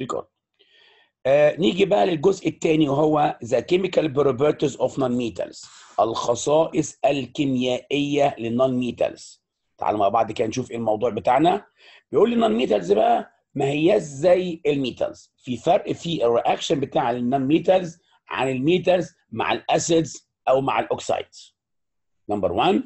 record آه نيجي بقى للجزء الثاني وهو the chemical properties of non metals الخصائص الكيميائية لل non metals تعالوا مع بعض كده نشوف إيه الموضوع بتاعنا. بيقول لي ال non metals بقى ما هياش زي ال metals. في فرق في ال reaction بتاع ال non metals عن ال metals مع ال acids أو مع ال oxides. number 1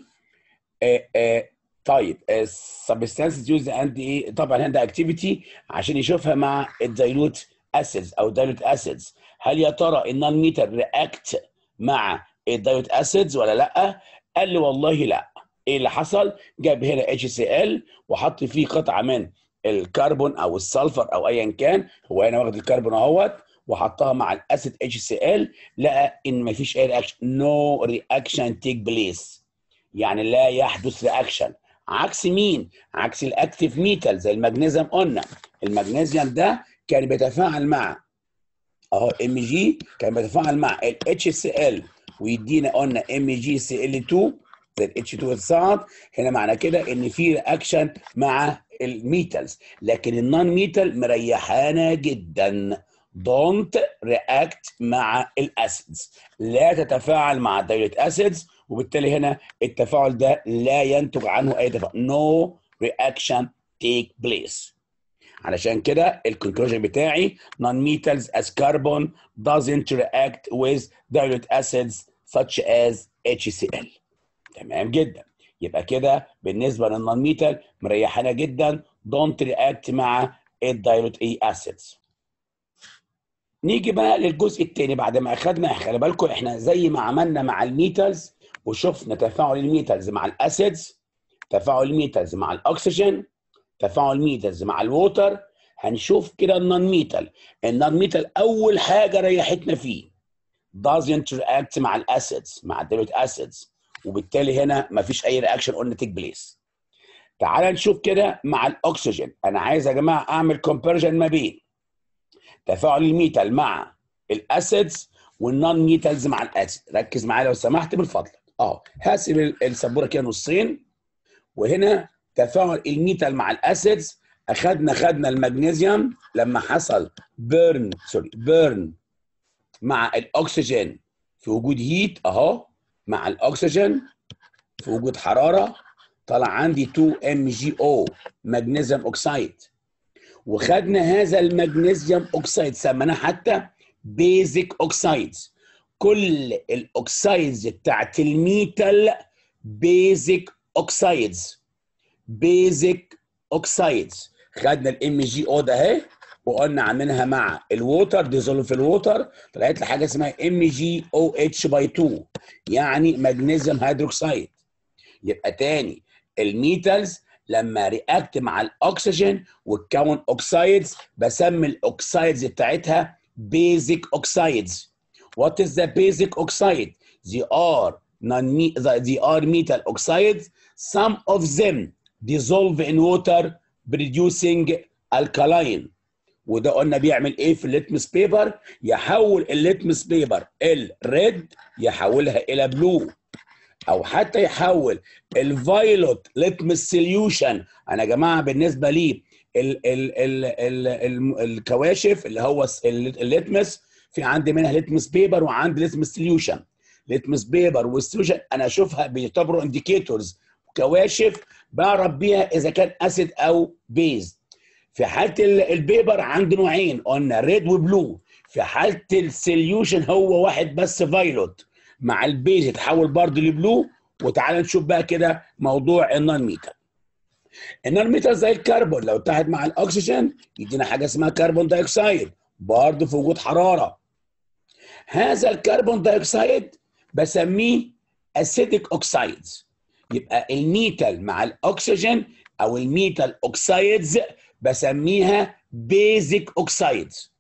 آه آه طيب ال substances used and إيه طبعا هنا activity عشان يشوفها مع ال dilute acids أو dilute acids هل يا ترى ال non metal react مع ال dilute acids ولا لأ؟ قال لي والله لأ. إيه اللي حصل؟ جاب هنا اتش سي ال وحط فيه قطعة من الكربون أو ال sulfur أو ايا كان. هو هنا واخد الكربون أهوت وحطها مع ال acid HCl لقى إن مفيش أي reaction no reaction take place يعني لا يحدث reaction عكس مين؟ عكس ال active metal زي المغنيسيوم قلنا. المغنيسيوم ده كان بيتفاعل مع اهو Mg كان بيتفاعل مع الاتش سي ال ويدينا قلنا ام جي سي ال 2 زي ال H2 اتصاعد هنا معنى كده إن في reaction مع ال metals لكن ال non metal مريحانا جدا. don't react مع ال acids لا تتفاعل مع ال dilute acids وبالتالي هنا التفاعل ده لا ينتج عنه أي تفاعل. no reaction take place علشان كده ال conclusion بتاعي non metals as carbon doesn't react with dilute acids such as HCl تمام جدا. يبقى كده بالنسبة لل non metal مريحانا جدا. Don't react مع ال dilute اي acids نيجي بقى للجزء الثاني بعد ما اخذنا خلي بالكم إحنا زي ما عملنا مع ال metals وشفنا تفاعل ال metals مع ال acids تفاعل ال metals مع الأكسجين تفاعل ال metals مع ال water. هنشوف كده ال non metal ال non metal أول حاجة ريحتنا فيه. Doesn't react مع ال acids مع ال dilute acids. وبالتالي هنا مفيش أي reaction قلنا take place تعال نشوف كده مع الأكسجين. أنا عايز يا جماعة أعمل comparison ما بين تفاعل ال metal مع ال acids وال non metals مع ال acid ركز معايا لو سمحت فضلك آه. هقسم السبوره كده نصين وهنا تفاعل ال metal مع ال acids. اخدنا خدنا المغنيسيوم لما حصل burn sorry burn مع الأكسجين في وجود heat أهو مع الأكسجين في وجود حرارة. طلع عندي 2 MgO magnesium oxide وخدنا هذا ال magnesium oxide سميناه حتى basic oxides كل ال oxides بتاعت ال metal basic oxides basic oxides خدنا ال MgO ده اهي وقلنا عاملينها مع ال water dissolve ال water طلعت لي حاجة اسمها MgOH by 2 يعني magnesium hydroxide يبقى تاني ال metals لما react مع الأكسجين وتكون oxides بسمي ال oxides بتاعتها basic oxides What is the basic oxide? They are non they are metal oxides. Some of them dissolve in water producing alkaline. وده قلنا بيعمل إيه في ال litmus paper؟ يحول ال litmus paper ال red يحولها إلى blue أو حتى يحول ال violet litmus solution أنا يا جماعة بالنسبة لي ال ال ال ال ال الكواشف اللي هو ال litmus في عندي منها litmus paper وعندي litmus solution litmus paper وال solution أنا أشوفها بيعتبروا indicators كواشف بعرف بيها إذا كان acid أو base في حالة ال paper عندي نوعين قلنا red و blue في حالة ال solution هو واحد بس violet مع ال base يتحول برضه ل blue وتعالى نشوف بقى كده موضوع ال non metal ال non metal زي الكربون. لو اتحد مع الأكسجين يدينا حاجة اسمها carbon dioxide برضه في وجود حرارة. هذا ال carbon dioxide بسميه acidic oxides يبقى ال metal مع الأكسجين أو ال metal oxides بسميها basic oxides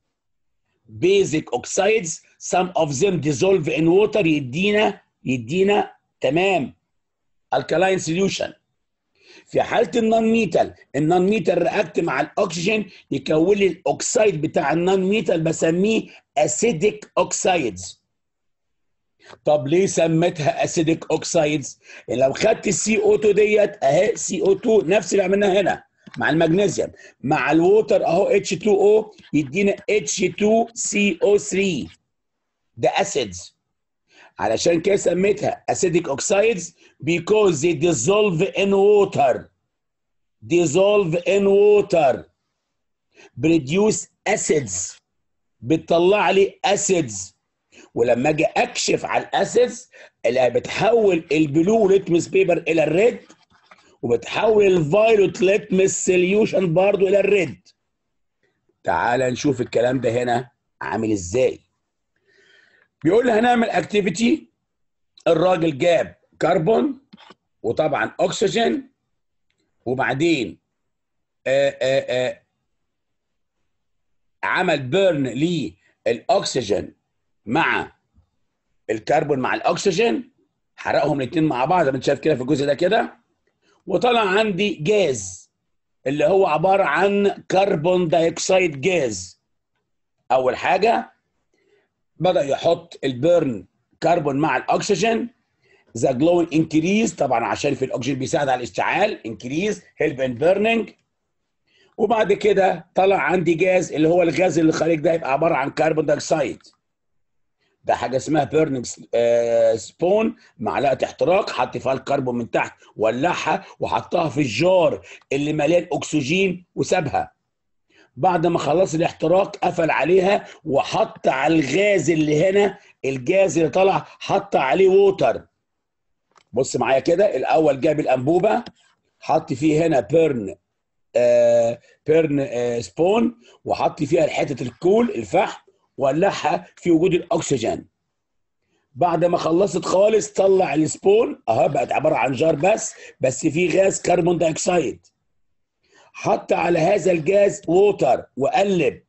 basic oxides some of them dissolve in water يدينا يدينا تمام. alkaline solution في حالة ال non metal ال non metal react مع الأكسجين يكون لي ال oxide بتاع ال non metal بسميه acidic oxides طب ليه سميتها acidic oxides لو خدت ال CO2 ديت أهي CO2 نفس اللي عملناها هنا مع المغنيسيوم. مع ال water أهو H2O يدينا H2CO3 ده acids علشان كده سميتها acidic oxides because they dissolve in water. Dissolve in water. Produce acids. بتطلع لي acids. ولما أجي أكشف على ال acids اللي بتحول ال blue litmus paper إلى ال red وبتحول ال violet litmus solution برضو إلى ال red تعال نشوف الكلام ده هنا عامل إزاي. بيقول لي هنعمل activity الراجل جاب كربون وطبعا اكسجين وبعدين آآ آآ عمل burn للاكسجين مع الكربون مع الاكسجين حرقهم الاثنين مع بعض انت شايف كده في الجزء ده كده. وطلع عندي جاز اللي هو عبارة عن carbon dioxide gas. أول حاجة بدأ يحط ال burn carbon مع الاكسجين the glowing increase طبعا عشان في الاكسجين بيساعد على الاشتعال increase help in burning وبعد كده طلع عندي جاز اللي هو الغاز اللي خارج ده يبقى عبارة عن carbon dioxide ده حاجة اسمها burning spoon معلقة احتراق حط فيها الكربون من تحت ولعها وحطها في ال jar اللي مليان اكسجين وسابها. بعد ما خلص الاحتراق قفل عليها وحط على الغاز اللي هنا الجاز اللي طلع حط عليه water بص معايا كده الأول جاب الأنبوبة حط فيه هنا burn آه burn آه spoon وحط فيها حتة ال coal الفحم ولعها في وجود الأكسجين. بعد ما خلصت خالص طلع ال spoon. أهو بقت عبارة عن jar بس بس فيه غاز carbon dioxide حط على هذا ال gas water وقلب.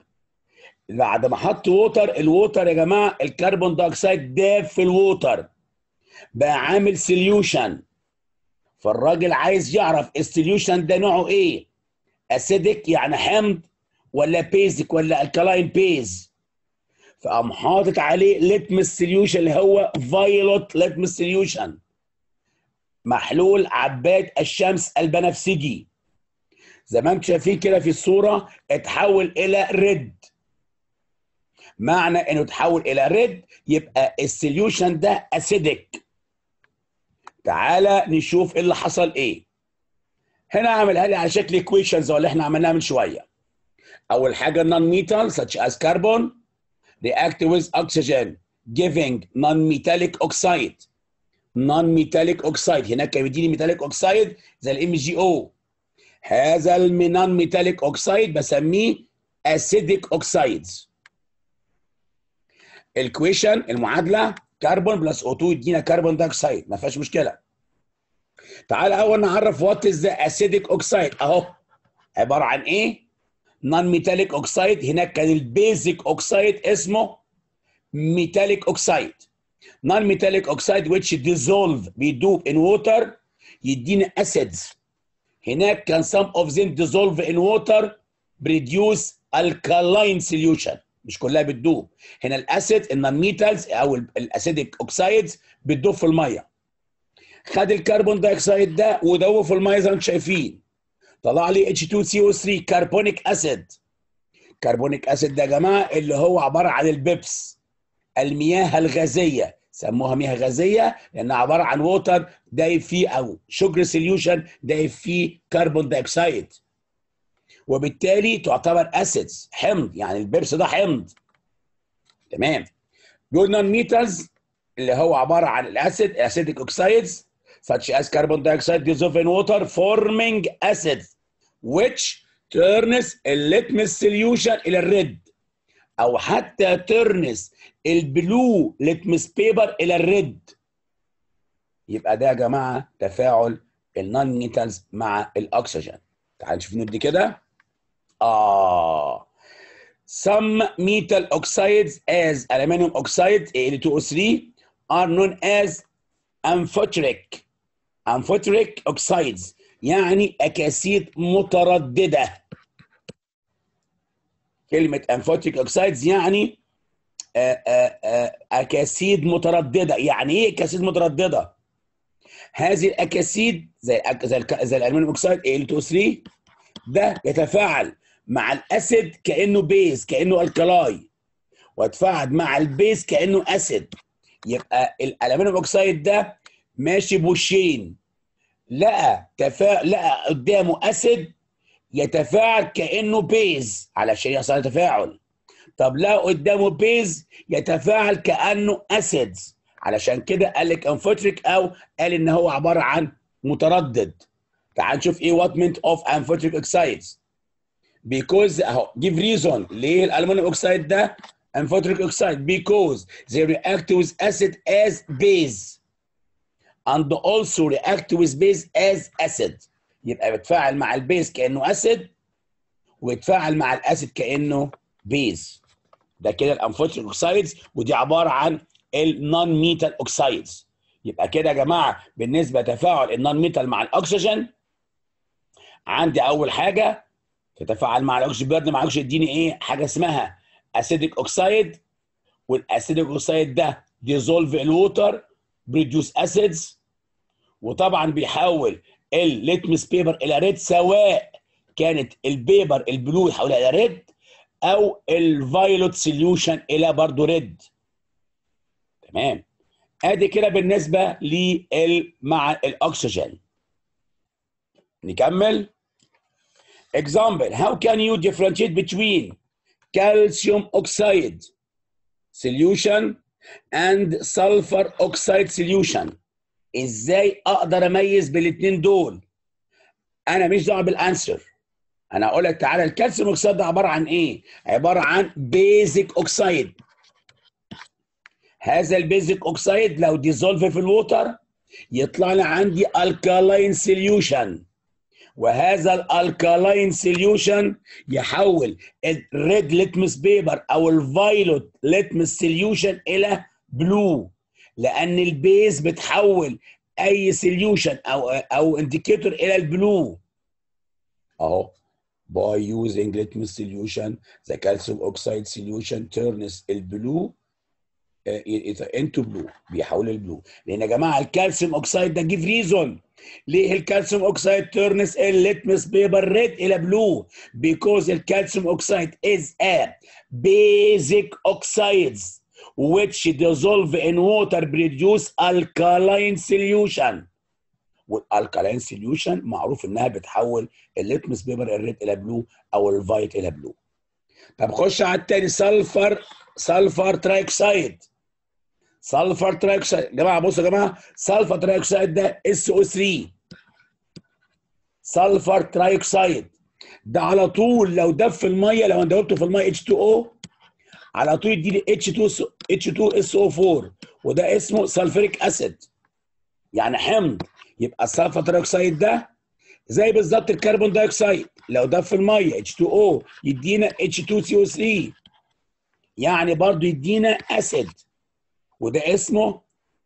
بعد ما حط water ال water يا جماعة ال carbon dioxide داب في ال water بقى عامل solution فالراجل عايز يعرف ال solution ده نوعه إيه؟ acidic يعني حمض ولا basic ولا alkaline base فقام حاطط عليه litmus solution اللي هو violet litmus solution محلول عباد الشمس البنفسجي. زي ما أنتم شايفين كده في الصورة اتحول إلى red. معنى إنه اتحول إلى red يبقى ال solution ده acidic تعالى نشوف إيه اللي حصل إيه. هنا عاملها لي على شكل equations اللي إحنا عملناها من شوية. أول حاجة non-metal such as carbon react with oxygen giving non-metallic oxide. Non-metallic oxide هناك بيديني metallic oxide زي ال MgO هذا ال non-metallic oxide بسميه acidic oxides ال equation المعادلة carbon plus O2 يدينا carbon dioxide ما فيهاش مشكلة. تعال أول نعرف what is the acidic oxide أهو. عبارة عن إيه؟ non-metallic oxide هناك كان ال basic oxide اسمه metallic oxide non-metallic oxide which dissolve بيدوب in water يدينا acids. هناك كان some of them dissolve in water produce alkaline solution. مش كلها بتدوب. هنا ال acid ال non-metals أو ال acidic oxides بتدوب في المية. خد ال carbon dioxide ده ودوه في الميه زي ما أنتم شايفين طلع لي H2CO3 carbonic acid carbonic acid ده يا جماعة اللي هو عبارة عن البيبس. المياه الغازية. سموها مياه غازية لانها عبارة عن water دايب فيه أو sugar solution دايب فيه carbon dioxide وبالتالي تعتبر acids حمض يعني البيبس ده حمض. تمام؟ دول non-metals اللي هو عبارة عن ال acid ال acidic oxides such as carbon dioxide dissolved in water forming acids which turns ال litmus solution إلى ال red أو حتى turns ال blue litmus paper إلى ال red. يبقى ده يا جماعة تفاعل ال non-metals مع الأكسجين. تعال نشوف دي كده. آه. Some metal oxides as aluminum oxide Al2O3 are known as amphoteric. Amphoteric oxides يعني أكاسيد مترددة. كلمة amphoteric oxides يعني أكاسيد مترددة. يعني إيه أكاسيد مترددة؟ هذه الأكاسيد زي زي زي ال aluminum oxide Al2O3 ده يتفاعل مع ال acid كأنه base كأنه alkali ويتفاعل مع ال base كأنه acid يبقى ال aluminum oxide ده ماشي بوشين. لقى تفا... لقى قدامه acid يتفاعل كأنه base علشان يحصل تفاعل. طب لقى قدامه base يتفاعل كأنه acids علشان كده قال لك amphoteric أو قال إن هو عبارة عن متردد. تعال نشوف إيه what meant of amphoteric oxides because أهو give reason. ليه ال aluminum oxide ده amphoteric oxide because they react with acid as base. And also react with base as acid. يبقى بيتفاعل مع ال base كأنه acid ويتفاعل مع ال acid كأنه base ده كده ال amphoteric oxides ودي عبارة عن ال non metal oxides يبقى كده يا جماعة بالنسبة تفاعل ال non metal مع الأكسجين عندي أول حاجة تتفاعل مع الاكسجين burn مع الاكسجين يديني إيه؟ حاجة اسمها acidic oxide وال acidic oxide ده dissolve ال water produce acids وطبعا بيحول ال litmus paper إلى red سواء كانت ال paper ال blue يحولها إلى red أو ال violet solution إلى برضه red تمام؟ أدي كده بالنسبة لل مع الأكسجين. نكمل. Example how can you differentiate between calcium oxide solution and sulfur oxide solution? إزاي أقدر أميز بين الاثنين دول؟ أنا ماليش دعوه بال answer. أنا أقول لك تعالى ال calcium oxide ده عباره عن إيه؟ عباره عن basic oxide هذا ال basic oxide لو dissolve في ال water يطلع لي عندي alkaline solution وهذا ال alkaline solution يحول ال red litmus paper أو ال violet litmus solution إلى blue لأن ال base بتحول أي solution أو أو indicator إلى ال blue أهو. By using litmus solution the calcium oxide solution turns ال blue into blue بيحول ال blue لأن يا جماعة ال calcium oxide ده give reason ليه ال calcium oxide turns ال litmus paper red إلى blue because ال calcium oxide is a basic oxides which dissolve in water produce alkaline solution. وال alkaline solution معروف إنها بتحول ال litmus paper ال red إلى blue أو ال violet إلى blue طب خش على التاني sulfur sulfur trioxide sulfur trioxide يا جماعة بصوا يا جماعة sulfur trioxide ده S O 3 sulfur trioxide ده على طول لو داب في المية لو دوبته في المية H 2 O على طول يدي لي اتش 2 اتش 2 اس أو 4 وده اسمه sulfuric acid يعني حمض. يبقى ال sulfur trioxide ده زي بالظبط ال carbon dioxide لو داب في المية H 2 O يدينا اتش 2 سي أو 3 يعني برضو يدينا acid وده اسمه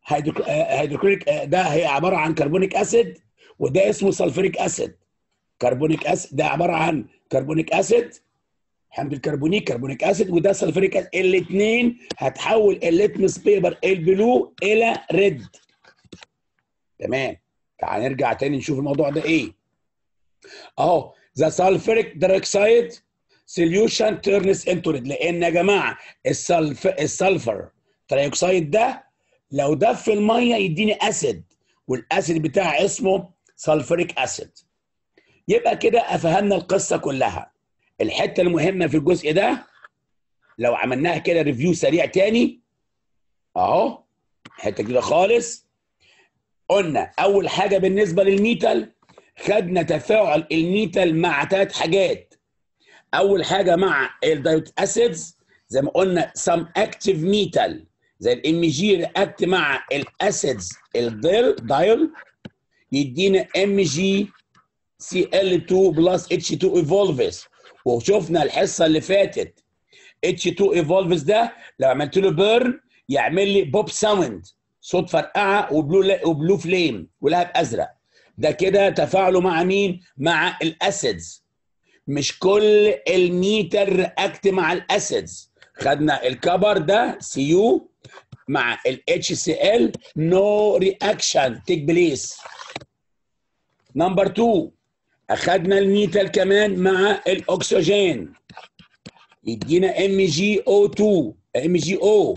hydrochloric ده هي عبارة عن carbonic acid وده اسمه sulfuric acid carbonic acid ده عبارة عن carbonic acid حمض الكربونيك carbonic acid وده sulfuric acid الاثنين هتحول ال litmus paper ال blue إلى red تمام. تعال نرجع تاني نشوف الموضوع ده إيه. اهو ذا sulfuric dioxide solution turns into لأن يا جماعة ال sulf ال sulfur trioxide ده لو داب في المية يديني acid وال acid بتاعه اسمه sulfuric acid يبقى كده أفهمنا القصة كلها. الحتة المهمة في الجزء ده لو عملناها كده review سريع تاني اهو حتة كده خالص. قلنا أول حاجة بالنسبة لل metal خدنا تفاعل ال metal مع ثلاث حاجات. أول حاجة مع ال dilute acids زي ما قلنا some active metal زي ال Mg react مع ال acids ال dil dil يدينا Mg Cl 2 plus H 2 evolves وشفنا الحصة اللي فاتت. H 2 evolves ده لو عملت له burn يعمل لي pop sound صوت فرقعة و blue و blue flame ولهب أزرق. ده كده تفاعله مع مين؟ مع ال acids. مش كل ال metal react مع ال acids. خدنا ال copper ده Cu مع ال HCl no reaction take place number 2 أخدنا ال metal كمان مع الأكسجين. يدينا Mg O 2 Mg O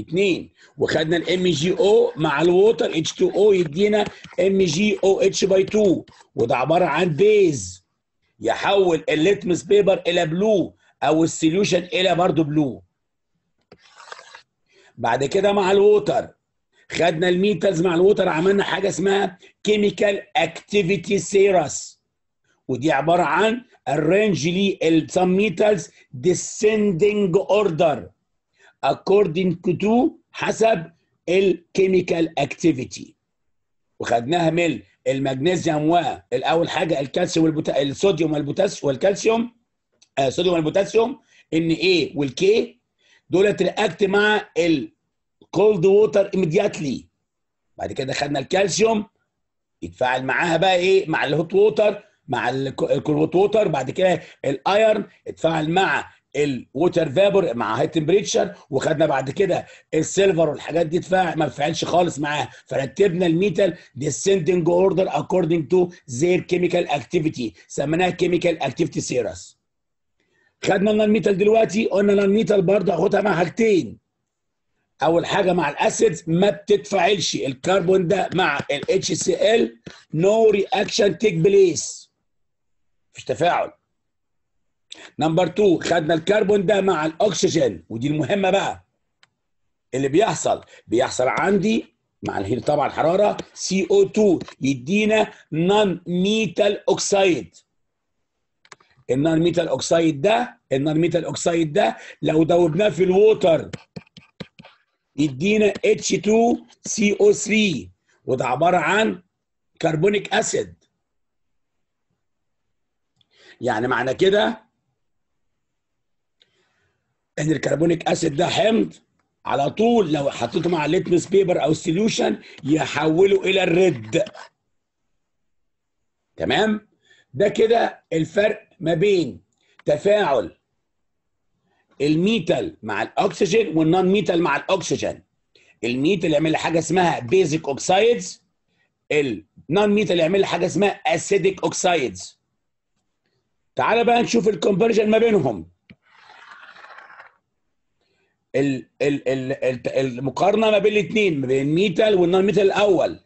2 وخدنا ال Mg O مع ال water H 2 O يدينا Mg O H by 2 وده عبارة عن base يحول ال litmus paper إلى blue أو ال solution إلى برضه blue بعد كده مع ال water. خدنا ال metals مع ال water عملنا حاجة اسمها chemical activity series ودي عبارة عن ال arrange لي some metals descending order. According to حسب ال chemical activity وخدناها من المغنيسيوم والاول حاجة الكالسيوم والبوتا... الصوديوم والبوتاسيوم والكالسيوم آه الصوديوم والبوتاسيوم Na وال K دول react مع ال cold water immediately. بعد كده خدنا الكالسيوم يتفاعل معاها بقى إيه؟ مع ال hot water مع ال cold water بعد كده ال iron اتفاعل مع ال water vapor مع high temperature وخدنا بعد كده ال silver والحاجات دي تفاعل ما تفاعلش خالص معاها فرتبنا ال metal descending order according to their chemical activity سميناها chemical activity series. خدنا ال non-metal دلوقتي قلنا ال non-metal برضه هاخدها مع حاجتين. أول حاجة مع ال acids ما بتتفاعلش. الكربون ده مع ال no reaction take place مفيش تفاعل. number 2 خدنا الكربون ده مع الأكسجين. ودي المهمة بقى. اللي بيحصل بيحصل عندي مع الهيل طبعا الحرارة CO2 يدينا non-metal oxide ال non-metal oxide ده ال non-metal oxide ده لو دوبناه في ال water يدينا H2CO3 وده عبارة عن carbonic acid يعني معنى كده إن ال carbonic acid ده حمض على طول لو حطيته مع ال litmus paper أو ال solution يحوله إلى ال red تمام؟ ده كده الفرق ما بين تفاعل ال metal مع الأكسجين وال non-metal مع الأكسجين. ال metal يعمل حاجة اسمها basic oxides ال non-metal يعمل حاجة اسمها acidic oxides تعال بقى نشوف ال comparison ما بينهم. ال ال ال المقارنة ما بين الاثنين ما بين ال metal وال non-metal الأول.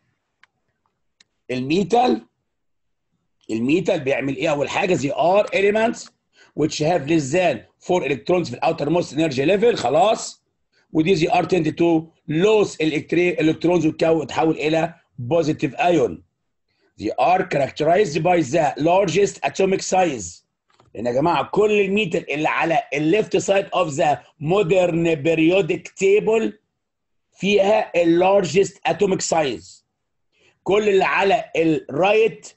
ال metal ال metal بيعمل إيه؟ أول حاجة they are elements which have less than 4 electrons في ال outermost energy level خلاص. ودي they are tend to lose electrons وتحول إلى positive ion They are characterized by the largest atomic size. لأن يا جماعة كل ال metal اللي على ال left side of the modern periodic table فيها ال largest atomic size كل اللي على ال right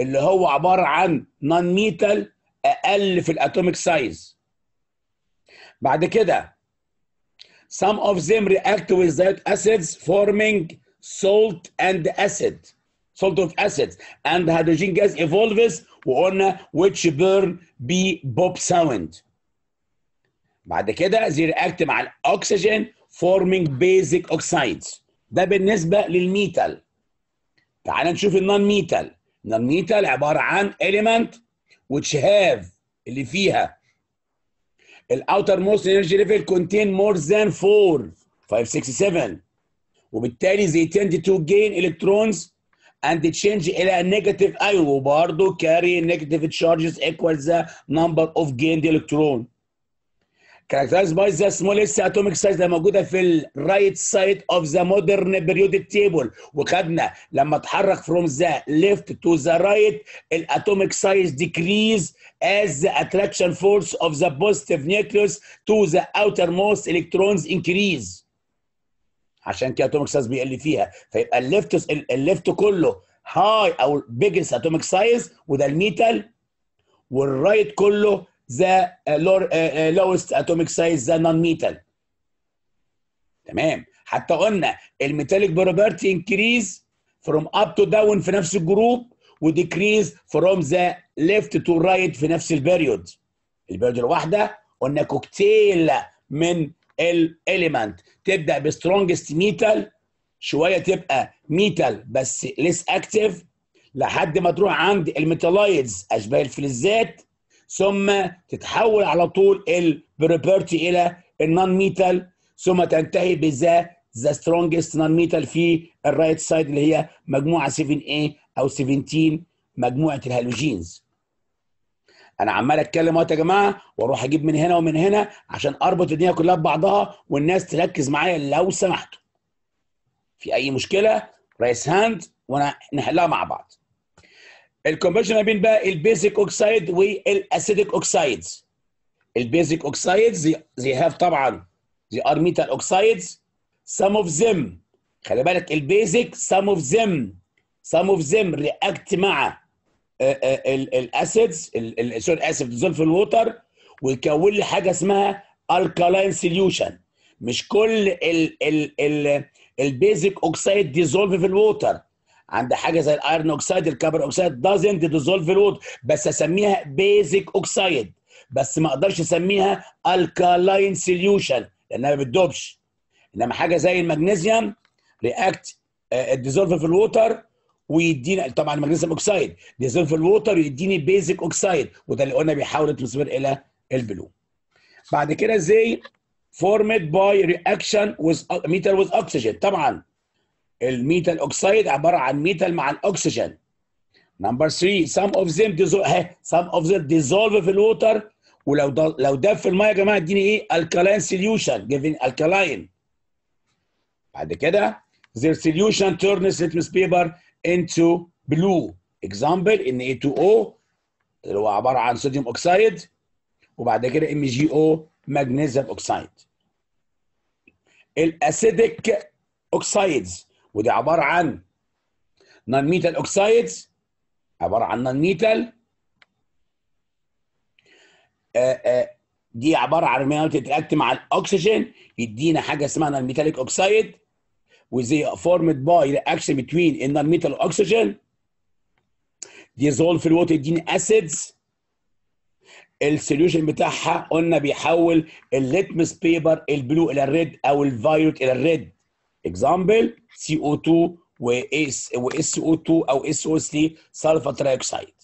اللي هو عبارة عن نون ميتال أقل في الاتوميك سايز بعد كده some of them react with that acids forming salt and acid. Salt of acids. And hydrogen gas evolves وقلنا which burn ببوب sound بعد كده they react مع الاكسجين forming basic oxides. ده بالنسبة لل metal تعال نشوف ال non-metal ال non-metal عبارة عن element which have اللي فيها ال outermost energy level contain more than 4 5 6 7 وبالتالي they tend to gain electrons and change إلى negative ion وبرضه carry negative charges equals the number of gained electron characterized by the smallest atomic size اللي موجوده في ال right side of the modern periodic table وخدنا لما اتحرك from the left to the right الatomic size decrease as the attraction force of the positive nucleus to the outermost electrons increase عشان كده اتوميك سايز بيقل فيها. فيبقى الليفت الليفت كله هاي أو بيجست اتوميك سايز وده الميتال وال right كله the lowest atomic size the non-metal تمام؟ حتى قلنا ال metallic property increase from up to down في نفس ال group و decrease from the left to right في نفس ال period ال period الواحدة قلنا كوكتيل من ال element تبدأ ب strongest metal شوية تبقى metal بس less active لحد ما تروح عند ال metalloids أشباه الفلزات. ثم تتحول على طول ال property إلى ال non-metal ثم تنتهي ب the the strongest non-metal في ال right side اللي هي مجموعة 7A أو 17 مجموعة ال halogens. أنا عمال اتكلم اهوت يا جماعة وأروح أجيب من هنا ومن هنا عشان اربط الدنيا كلها ببعضها والناس تركز معايا لو سمحتوا. في اي مشكله raise hand وأنا نحلها مع بعض. ال comparison ما بين بقى ال basic oxide وال acidic oxides ال basic oxides they have طبعا they are metal oxides some of them خلي بالك ال basic some of them some of them react مع ال acids sorry اسف dissolve في ال water ويكون لي حاجة اسمها alkaline solution مش كل ال ال ال ال basic oxide dissolve في ال water عند حاجة زي ال iron oxide ال copper oxide doesn't dissolve ال water بس أسميها basic oxide بس ما أقدرش أسميها alkaline solution لأنها ما بتدوبش. إنما حاجة زي المغنيسيوم react dissolve في ال water ويدينا طبعا المغنيسيوم oxide dissolve في ال water ويديني basic oxide وده اللي قلنا بيحاول ي transfer إلى ال blue. بعد كده زي formed by reaction with metal with oxygen. طبعا ال metal oxide عبارة عن metal مع الاكسجين number 3 some of them dissolve some of them dissolve في ال water. ولو ده لو داب في المية يا جماعة اديني إيه؟ alkaline solution giving alkaline بعد كده their solution turns litmus into blue. Example Na2O اللي هو عبارة عن صوديوم oxide وبعد كده MgO oxide ال acidic oxides ودي عبارة عن non-metal oxides عبارة عن non-metal دي عبارة عن metal ت react مع الأكسجين يدينا حاجة اسمها non-metallic oxide وزي formed by reaction between metal والاكسجين dissolve في ال water يديني acids ال solution بتاعها قلنا بيحول ال litmus paper ال blue إلى ال red أو ال violet إلى ال red example CO2 و S و SO2 أو SO3 sulfur trioxide